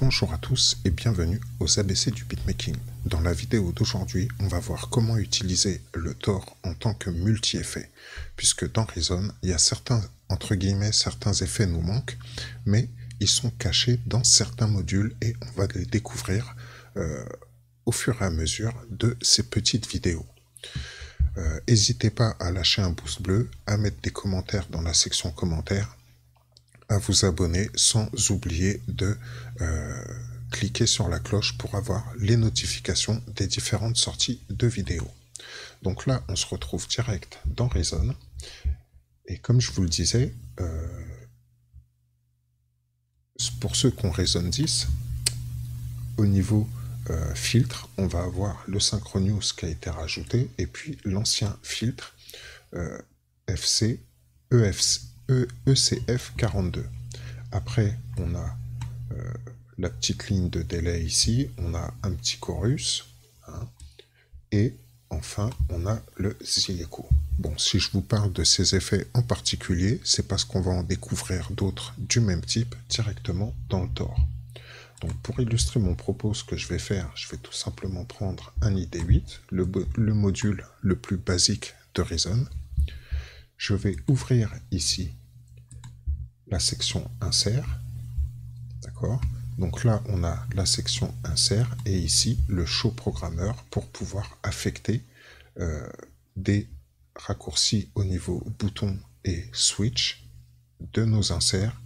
Bonjour à tous et bienvenue aux ABC du beatmaking. Dans la vidéo d'aujourd'hui, on va voir comment utiliser le Tor en tant que multi-effet, puisque dans Reason, il y a certains, entre guillemets, certains effets nous manquent, mais ils sont cachés dans certains modules et on va les découvrir euh, au fur et à mesure de ces petites vidéos. N'hésitez euh, pas à lâcher un pouce bleu, à mettre des commentaires dans la section commentaires à vous abonner sans oublier de euh, cliquer sur la cloche pour avoir les notifications des différentes sorties de vidéos. Donc là, on se retrouve direct dans Reason. Et comme je vous le disais, euh, pour ceux qui ont Reason 10, au niveau euh, filtre, on va avoir le Synchronews qui a été rajouté et puis l'ancien filtre FC, EFC, ECF42. Après, on a euh, la petite ligne de délai ici, on a un petit chorus, hein, et enfin, on a le Zileco. Bon, si je vous parle de ces effets en particulier, c'est parce qu'on va en découvrir d'autres du même type directement dans le Tor. Donc pour illustrer mon propos, ce que je vais faire, je vais tout simplement prendre un ID8, le, le module le plus basique de Reason. Je vais ouvrir ici la section insert. D'accord? Donc là, on a la section insert et ici le show programmeur pour pouvoir affecter euh, des raccourcis au niveau bouton et switch de nos inserts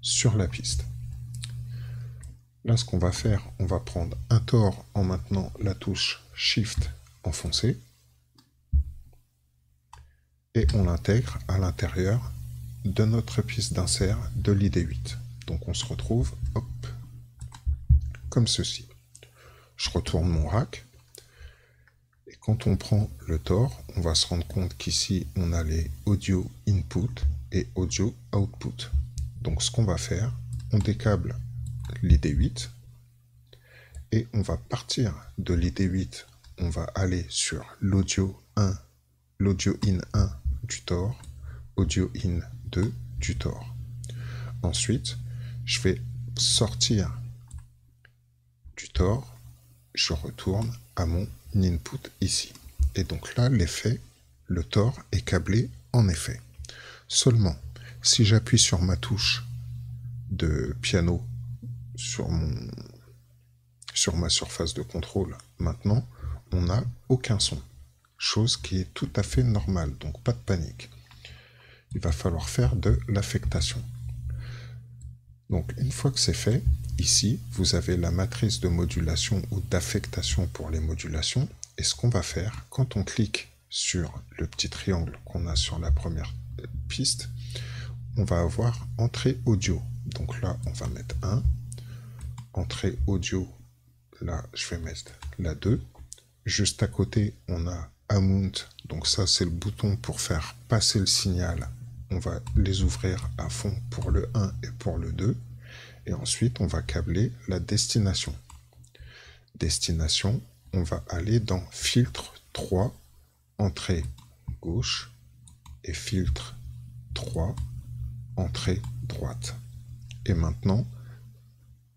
sur la piste. Là, ce qu'on va faire, on va prendre un tort en maintenant la touche Shift enfoncée et on l'intègre à l'intérieur de notre piste d'insert de l'ID8. Donc on se retrouve hop, comme ceci. Je retourne mon rack. Et quand on prend le Tor, on va se rendre compte qu'ici, on a les audio input et audio output. Donc ce qu'on va faire, on décable l'ID8 et on va partir de l'ID8. On va aller sur l'audio 1, l'audio in 1 du Tor, audio in du tutor. Ensuite, je vais sortir du Tor, je retourne à mon input ici. Et donc là, l'effet, le Tor est câblé en effet. Seulement, si j'appuie sur ma touche de piano sur, mon, sur ma surface de contrôle maintenant, on n'a aucun son. Chose qui est tout à fait normale, donc pas de panique il va falloir faire de l'affectation. Donc une fois que c'est fait, ici, vous avez la matrice de modulation ou d'affectation pour les modulations. Et ce qu'on va faire, quand on clique sur le petit triangle qu'on a sur la première piste, on va avoir entrée audio. Donc là, on va mettre 1. Entrée audio, là, je vais mettre la 2. Juste à côté, on a Amount. Donc ça, c'est le bouton pour faire passer le signal on va les ouvrir à fond pour le 1 et pour le 2. Et ensuite, on va câbler la destination. Destination, on va aller dans filtre 3, entrée gauche, et filtre 3, entrée droite. Et maintenant,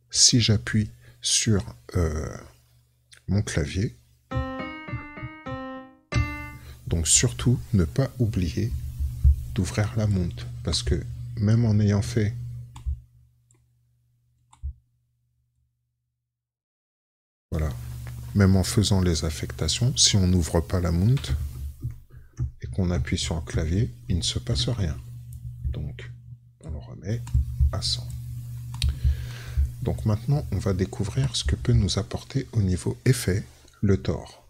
si j'appuie sur euh, mon clavier, donc surtout ne pas oublier d'ouvrir la monte. Parce que même en ayant fait voilà, même en faisant les affectations, si on n'ouvre pas la monte et qu'on appuie sur un clavier, il ne se passe rien. Donc, on le remet à 100. Donc maintenant, on va découvrir ce que peut nous apporter au niveau effet le tort.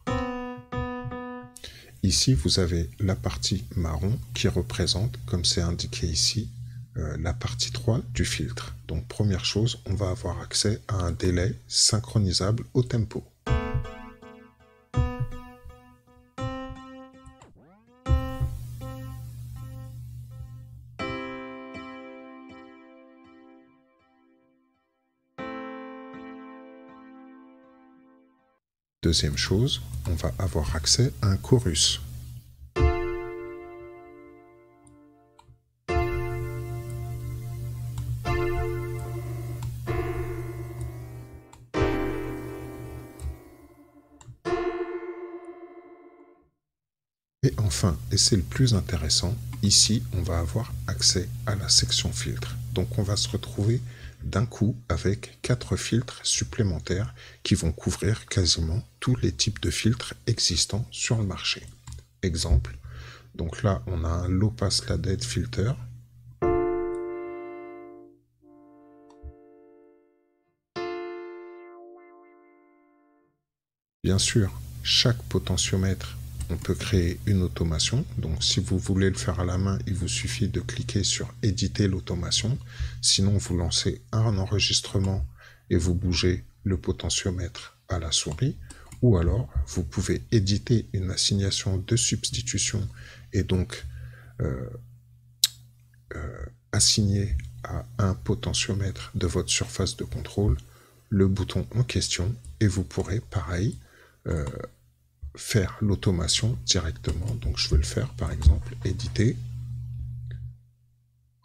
Ici, vous avez la partie marron qui représente, comme c'est indiqué ici, euh, la partie 3 du filtre. Donc première chose, on va avoir accès à un délai synchronisable au tempo. Deuxième chose, on va avoir accès à un chorus. Et enfin, et c'est le plus intéressant, ici on va avoir accès à la section filtre. Donc on va se retrouver d'un coup avec quatre filtres supplémentaires qui vont couvrir quasiment tous les types de filtres existants sur le marché. Exemple, donc là on a un low pass laded filter. Bien sûr, chaque potentiomètre on peut créer une automation. Donc si vous voulez le faire à la main, il vous suffit de cliquer sur éditer l'automation. Sinon, vous lancez un enregistrement et vous bougez le potentiomètre à la souris. Ou alors, vous pouvez éditer une assignation de substitution et donc euh, euh, assigner à un potentiomètre de votre surface de contrôle le bouton en question et vous pourrez, pareil, euh, faire l'automation directement. Donc je vais le faire par exemple, éditer.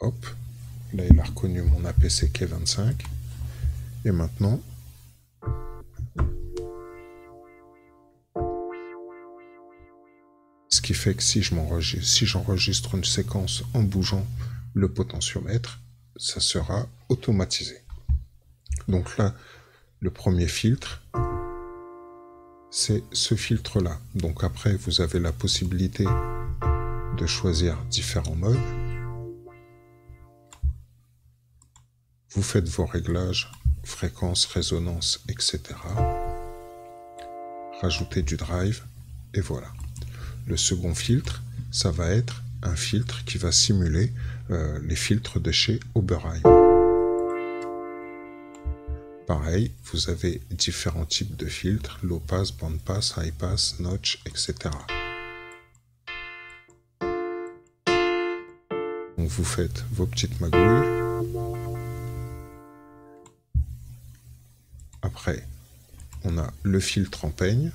Hop, là il a reconnu mon APC-K25. Et maintenant, ce qui fait que si j'enregistre si j'enregistre une séquence en bougeant le potentiomètre, ça sera automatisé. Donc là, le premier filtre, c'est ce filtre-là. Donc après, vous avez la possibilité de choisir différents modes. Vous faites vos réglages, fréquence, résonance, etc. Rajoutez du drive, et voilà. Le second filtre, ça va être un filtre qui va simuler euh, les filtres de chez Oberheim. Pareil, vous avez différents types de filtres, low pass, band pass, high pass, notch, etc. Donc vous faites vos petites magouilles. Après, on a le filtre en peigne.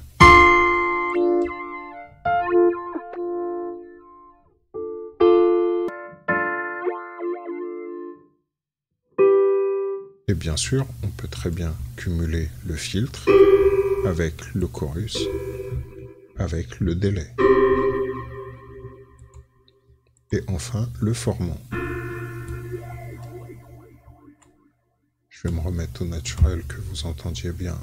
Et bien sûr, on peut très bien cumuler le filtre avec le chorus, avec le délai. Et enfin, le formant. Je vais me remettre au naturel que vous entendiez bien.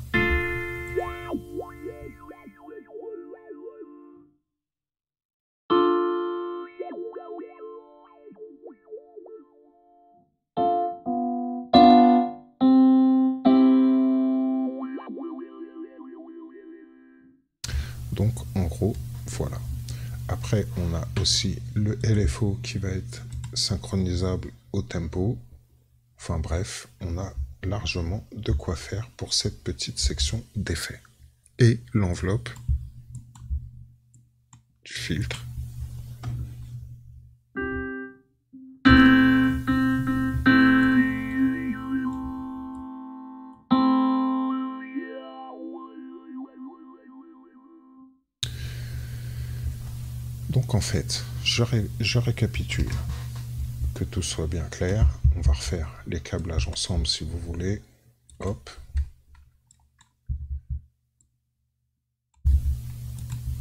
On a aussi le LFO qui va être synchronisable au tempo. Enfin bref, on a largement de quoi faire pour cette petite section d'effets. Et l'enveloppe du filtre Donc en fait, je, récapitule. Que tout soit bien clair. On va refaire les câblages ensemble si vous voulez. Hop.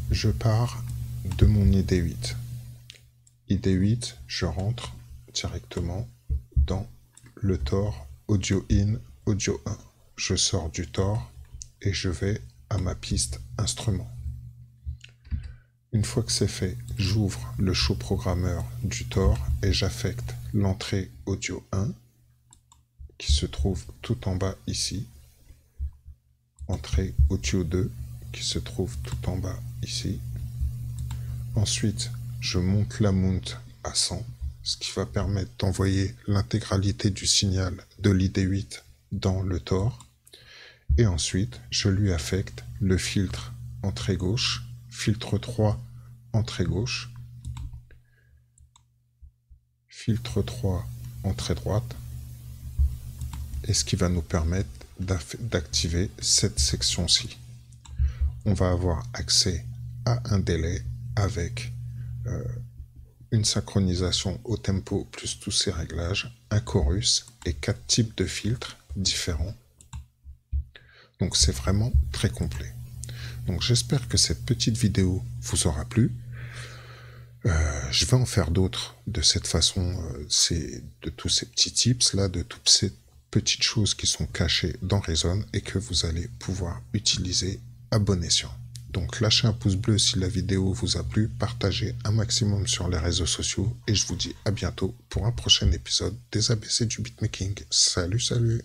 Je pars de mon ID8. ID8, je rentre directement dans le Tor Audio In, Audio 1. Je sors du Tor et je vais à ma piste instrument. Une fois que c'est fait, j'ouvre le show programmeur du Tor et j'affecte l'entrée audio 1 qui se trouve tout en bas ici. Entrée audio 2 qui se trouve tout en bas ici. Ensuite, je monte la mount à 100, ce qui va permettre d'envoyer l'intégralité du signal de l'ID8 dans le Tor. Et ensuite, je lui affecte le filtre entrée gauche filtre 3, entrée gauche, filtre 3, entrée droite, et ce qui va nous permettre d'activer cette section-ci. On va avoir accès à un délai avec euh, une synchronisation au tempo plus tous ces réglages, un chorus et quatre types de filtres différents. Donc c'est vraiment très complet. Donc j'espère que cette petite vidéo vous aura plu. Euh, je vais en faire d'autres de cette façon, euh, c'est de tous ces petits tips là, de toutes ces petites choses qui sont cachées dans Reason et que vous allez pouvoir utiliser à bon escient. Donc lâchez un pouce bleu si la vidéo vous a plu, partagez un maximum sur les réseaux sociaux et je vous dis à bientôt pour un prochain épisode des ABC du beatmaking. Salut salut